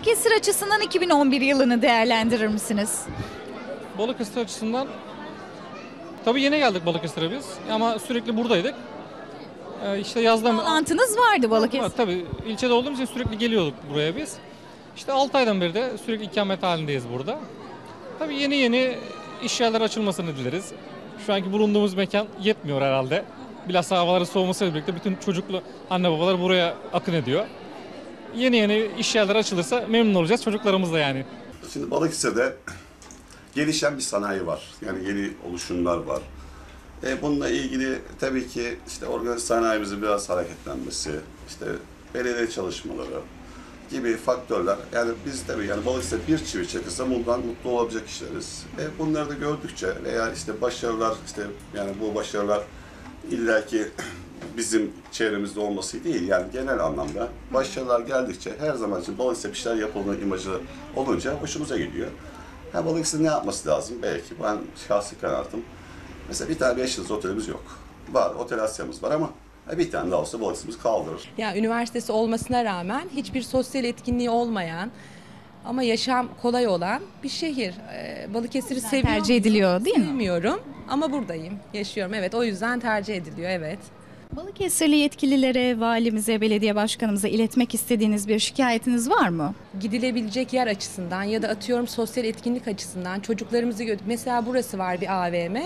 Balıkesir açısından 2011 yılını değerlendirir misiniz? Balıkesir açısından tabii yeni geldik Balıkesir'e biz ama sürekli buradaydık. Ee, işte yazdan Bağlantınız vardı Balıkesir. Var, tabii ilçede olduğumuz için sürekli geliyorduk buraya biz. İşte 6 aydan beri de sürekli ikamet halindeyiz burada. Tabii yeni yeni iş yerleri açılmasını dileriz. Şu anki bulunduğumuz mekan yetmiyor herhalde. Bilhassa havaların soğumasıyla birlikte bütün çocuklu anne babalar buraya akın ediyor. Yeni yeni iş yerleri açılırsa memnun olacağız çocuklarımız da yani. Şimdi Balıkesir'de gelişen bir sanayi var. Yani yeni oluşumlar var. E, bununla ilgili tabii ki işte organize sanayimizin biraz hareketlenmesi, işte belediye çalışmaları gibi faktörler. Yani biz tabii yani Balıkesir bir çivi çakırsa bundan mutlu olabilecek işleriz. E, bunları da gördükçe veya işte başarılar işte yani bu başarılar illaki bizim çevremizde olması değil yani genel anlamda başarılar geldikçe her zaman için Balıkesir'de bir şeyler yapılma imajı olunca hoşumuza gidiyor. Ha Balıkesir'in ne yapması lazım? Belki ben şahsi kanaatim. Mesela bir tane 5 yıldız otelimiz yok. Var, otel Asya'mız var ama bir tane daha olsa Balıkesir'imiz kaldırır. Ya üniversitesi olmasına rağmen hiçbir sosyal etkinliği olmayan ama yaşam kolay olan bir şehir. Ee, Balıkesir'i seviyorum. tercih ediliyor, değil mi? Sevmiyorum ama buradayım, yaşıyorum. Evet, o yüzden tercih ediliyor, evet. Balıkesirli yetkililere, valimize, belediye başkanımıza iletmek istediğiniz bir şikayetiniz var mı? Gidilebilecek yer açısından ya da atıyorum sosyal etkinlik açısından çocuklarımızı gö- mesela burası var bir AVM.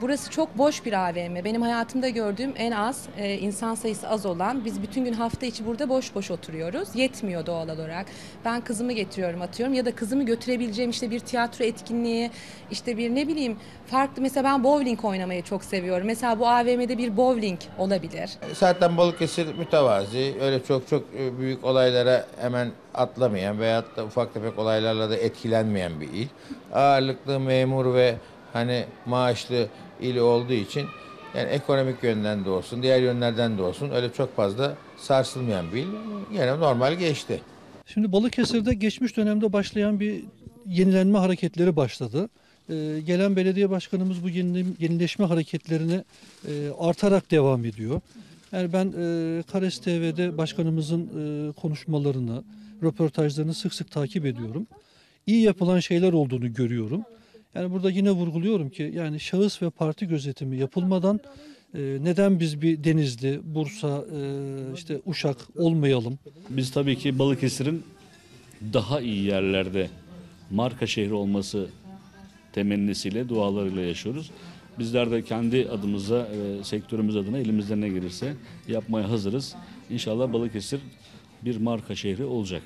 Burası çok boş bir AVM. Benim hayatımda gördüğüm en az e, insan sayısı az olan. Biz bütün gün hafta içi burada boş boş oturuyoruz. Yetmiyor doğal olarak. Ben kızımı getiriyorum atıyorum ya da kızımı götürebileceğim işte bir tiyatro etkinliği, işte bir ne bileyim farklı mesela ben bowling oynamayı çok seviyorum. Mesela bu AVM'de bir bowling olabilir. Zaten Balıkesir mütevazi. Öyle çok çok e, büyük olaylara hemen atlamayan veyahut da ufak tefek olaylarla da etkilenmeyen bir il. Ağırlıklı memur ve hani maaşlı il olduğu için yani ekonomik yönden de olsun, diğer yönlerden de olsun öyle çok fazla sarsılmayan bir il. Yine normal geçti. Şimdi Balıkesir'de geçmiş dönemde başlayan bir yenilenme hareketleri başladı. Ee, gelen belediye başkanımız bu yenile- yenileşme hareketlerine e, artarak devam ediyor. Yani ben e, Kares TV'de başkanımızın e, konuşmalarını, röportajlarını sık sık takip ediyorum. İyi yapılan şeyler olduğunu görüyorum. Yani burada yine vurguluyorum ki yani şahıs ve parti gözetimi yapılmadan e, neden biz bir Denizli, Bursa, e, işte Uşak olmayalım? Biz tabii ki Balıkesir'in daha iyi yerlerde marka şehri olması temennisiyle, dualarıyla yaşıyoruz. Bizler de kendi adımıza, e, sektörümüz adına elimizden ne gelirse yapmaya hazırız. İnşallah Balıkesir bir marka şehri olacak.